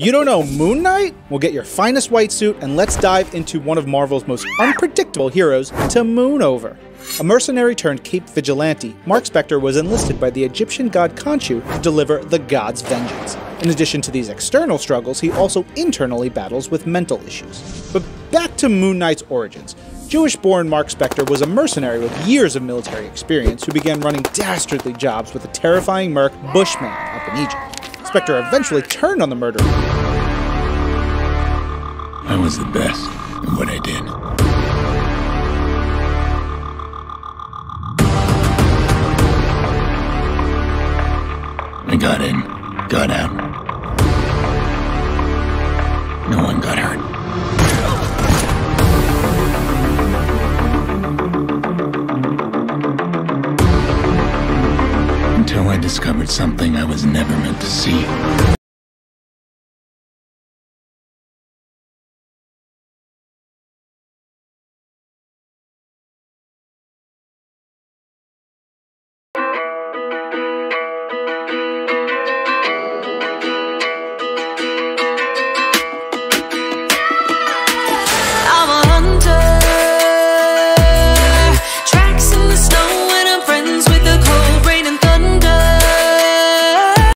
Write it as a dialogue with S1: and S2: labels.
S1: You don't know Moon Knight? We'll get your finest white suit and let's dive into one of Marvel's most unpredictable heroes to moon over. A mercenary turned Cape Vigilante, Mark Spector was enlisted by the Egyptian god Khonshu to deliver the god's vengeance. In addition to these external struggles, he also internally battles with mental issues. But back to Moon Knight's origins. Jewish born Mark Spector was a mercenary with years of military experience who began running dastardly jobs with the terrifying merc Bushman up in Egypt. Spector eventually turned on the murderer.
S2: I was the best in what I did. I got in, got out. No one got I discovered something I was never meant to see.